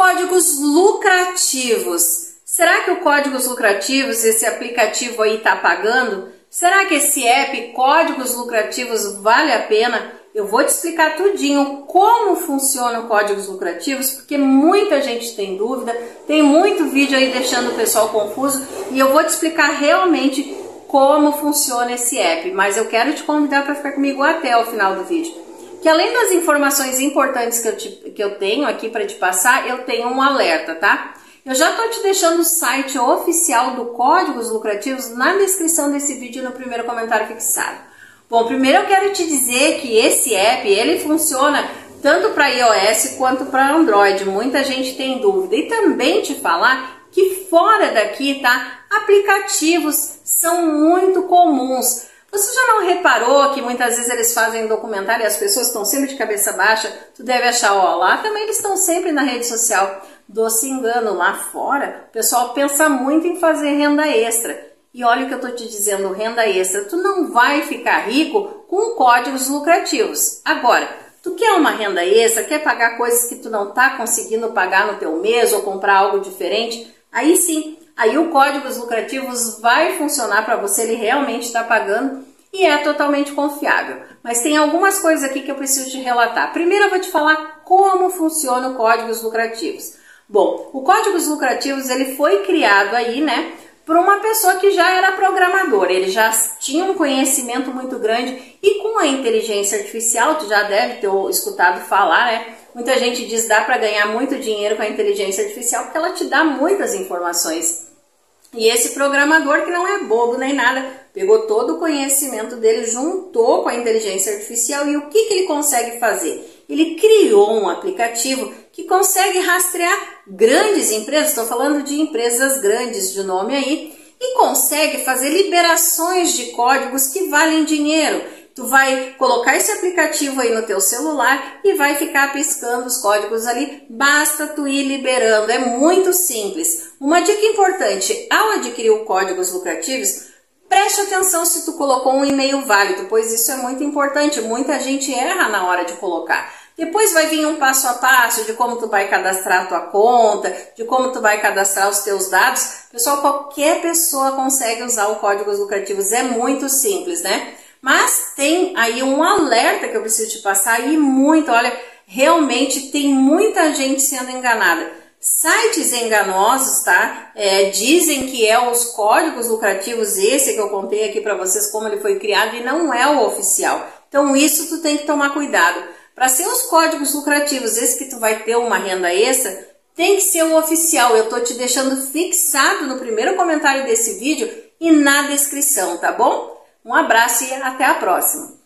Códigos lucrativos. Será que o códigos lucrativos, esse aplicativo aí tá pagando? Será que esse app Códigos Lucrativos vale a pena? Eu vou te explicar tudinho como funciona o Códigos Lucrativos, porque muita gente tem dúvida, tem muito vídeo aí deixando o pessoal confuso e eu vou te explicar realmente como funciona esse app, mas eu quero te convidar para ficar comigo até o final do vídeo. Que além das informações importantes que eu, te, que eu tenho aqui para te passar, eu tenho um alerta, tá? Eu já estou te deixando o site oficial do Códigos Lucrativos na descrição desse vídeo no primeiro comentário fixado. Bom, primeiro eu quero te dizer que esse app, ele funciona tanto para iOS quanto para Android. Muita gente tem dúvida. E também te falar que fora daqui, tá? Aplicativos são muito comuns. Você já não reparou que muitas vezes eles fazem documentário e as pessoas estão sempre de cabeça baixa? Tu deve achar, ó, lá também eles estão sempre na rede social. Doce engano, lá fora o pessoal pensa muito em fazer renda extra. E olha o que eu estou te dizendo, renda extra. Tu não vai ficar rico com códigos lucrativos. Agora, tu quer uma renda extra, quer pagar coisas que tu não está conseguindo pagar no teu mês ou comprar algo diferente? Aí sim, aí o códigos lucrativos vai funcionar para você, ele realmente está pagando e é totalmente confiável. Mas tem algumas coisas aqui que eu preciso te relatar. Primeiro eu vou te falar como funciona o códigos lucrativos. Bom, o códigos lucrativos ele foi criado aí, né, por uma pessoa que já era programador, ele já tinha um conhecimento muito grande e com a inteligência artificial, tu já deve ter escutado falar, né? Muita gente diz dá para ganhar muito dinheiro com a inteligência artificial porque ela te dá muitas informações. E esse programador que não é bobo nem nada, pegou todo o conhecimento dele, juntou com a inteligência artificial e o que, que ele consegue fazer? Ele criou um aplicativo que consegue rastrear grandes empresas, estou falando de empresas grandes de nome aí, e consegue fazer liberações de códigos que valem dinheiro. Tu vai colocar esse aplicativo aí no teu celular e vai ficar piscando os códigos ali, basta tu ir liberando, é muito simples. Uma dica importante, ao adquirir o códigos lucrativos, preste atenção se tu colocou um e-mail válido, pois isso é muito importante, muita gente erra na hora de colocar. Depois vai vir um passo a passo de como tu vai cadastrar a tua conta, de como tu vai cadastrar os teus dados. Pessoal, qualquer pessoa consegue usar o códigos lucrativos, é muito simples, né? Mas tem aí um alerta que eu preciso te passar e muito, olha, realmente tem muita gente sendo enganada. Sites enganosos, tá? É, dizem que é os códigos lucrativos, esse que eu contei aqui para vocês como ele foi criado e não é o oficial. Então isso tu tem que tomar cuidado. Para ser os códigos lucrativos, esse que tu vai ter uma renda extra, tem que ser o oficial. Eu estou te deixando fixado no primeiro comentário desse vídeo e na descrição, tá bom? Um abraço e até a próxima!